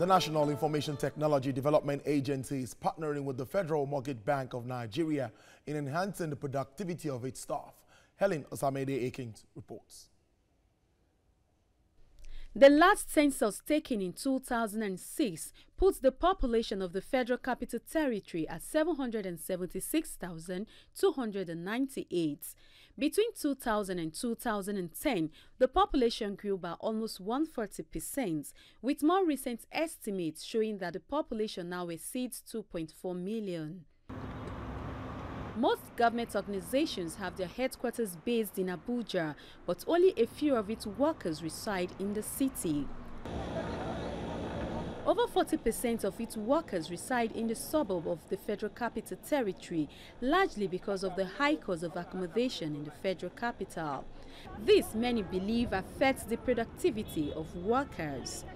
The National Information Technology Development Agency is partnering with the Federal Mortgage Bank of Nigeria in enhancing the productivity of its staff. Helen Osamede Akins reports. The last census taken in 2006 puts the population of the Federal Capital Territory at 776,298. Between 2000 and 2010, the population grew by almost 140%, with more recent estimates showing that the population now exceeds 2.4 million. Most government organizations have their headquarters based in Abuja, but only a few of its workers reside in the city. Over 40% of its workers reside in the suburb of the Federal Capital Territory, largely because of the high cost of accommodation in the federal capital. This, many believe, affects the productivity of workers.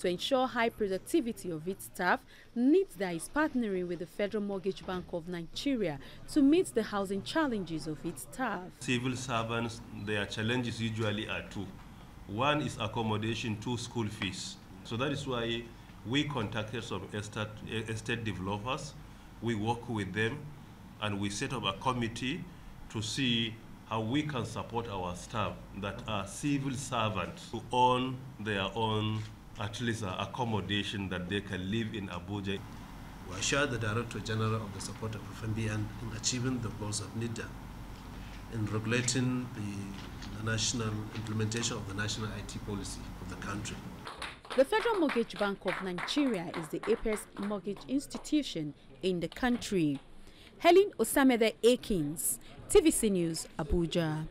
To ensure high productivity of its staff, NITDA is partnering with the Federal Mortgage Bank of Nigeria to meet the housing challenges of its staff. Civil servants, their challenges usually are two. One is accommodation, two school fees. So that is why we contacted some estate, estate developers, we work with them, and we set up a committee to see how we can support our staff that are civil servants to own their own at least uh, accommodation that they can live in Abuja. We assure the Director General of the support of FMBN in achieving the goals of NITDA in regulating the, the national implementation of the national IT policy of the country. The Federal Mortgage Bank of Nigeria is the apex mortgage institution in the country. Helen Osamede Akins, TVC News, Abuja.